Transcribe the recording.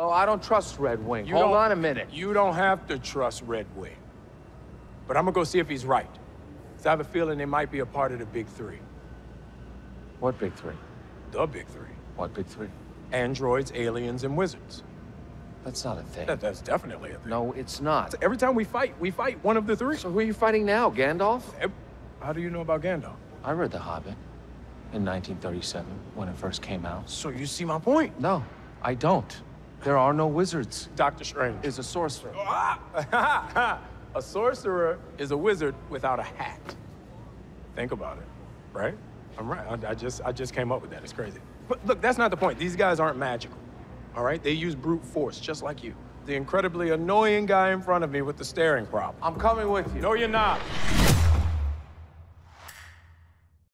Well, I don't trust Red Wing. You Hold on a minute. You don't have to trust Red Wing. But I'm gonna go see if he's right. 'Cause I have a feeling they might be a part of the big three. What big three? The big three. What big three? Androids, aliens, and wizards. That's not a thing. That, that's definitely a thing. No, it's not. Every time we fight, we fight one of the three. So who are you fighting now, Gandalf? How do you know about Gandalf? I read The Hobbit in 1937 when it first came out. So you see my point. No, I don't. There are no wizards. Doctor Strange. Is a sorcerer. Ah! a sorcerer is a wizard without a hat. Think about it, right? I'm right. I, I just I just came up with that. It's crazy. But look, that's not the point. These guys aren't magical. All right? They use brute force just like you. The incredibly annoying guy in front of me with the staring problem. I'm coming with you. No, you're not.